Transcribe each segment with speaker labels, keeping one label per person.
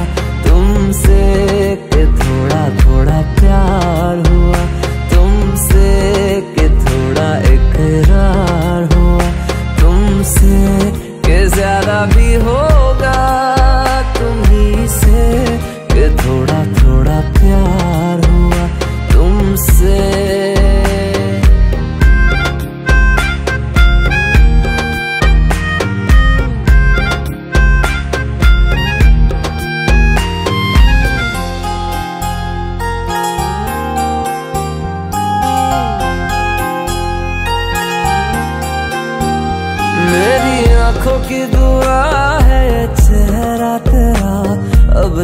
Speaker 1: थोड़ा प्यार हुआ तुमसे। मेरी आँखों की दुआ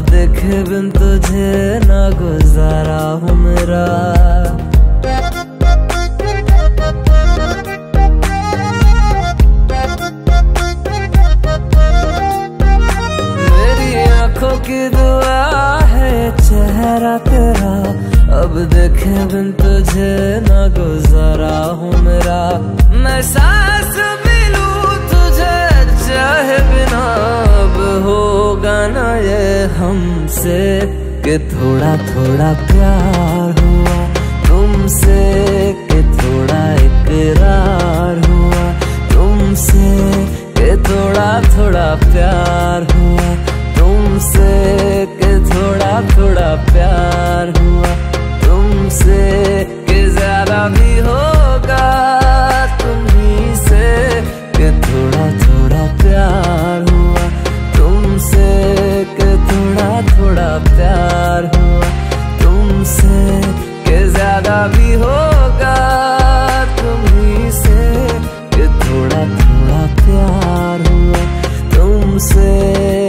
Speaker 1: देखे बिन तुझे ना गुजारा हूँ मेरा। मेरी आँखों की दुआ है चेहरा तेरा। अब देखे बिन तुझे ना गुजारा हमसे के थोड़ा थोड़ा प्यार हुआ, तुमसे के थोड़ा इकरार हुआ, तुमसे के थोड़ा थोड़ा प्यार हुआ, तुमसे के थोड़ा थोड़ा प्यार ज़्यादा भी होगा तुम ही से ये थोड़ा थोड़ा प्यार हुआ तुमसे।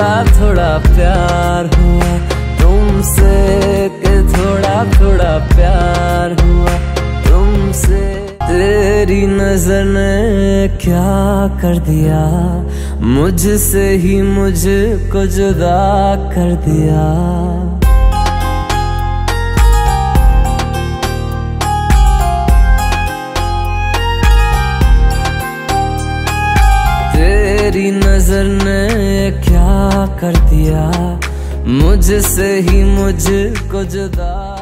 Speaker 1: थोड़ा थोड़ा प्यार हुआ। तुमसे कि थोड़ा थोड़ा प्यार हुआ। तुमसे तेरी नज़र ने क्या कर दिया? मुझसे ही मुझको जुदा कर दिया। तेरी नज़र ने क्या कर दिया। मुझसे ही मुझको जुदा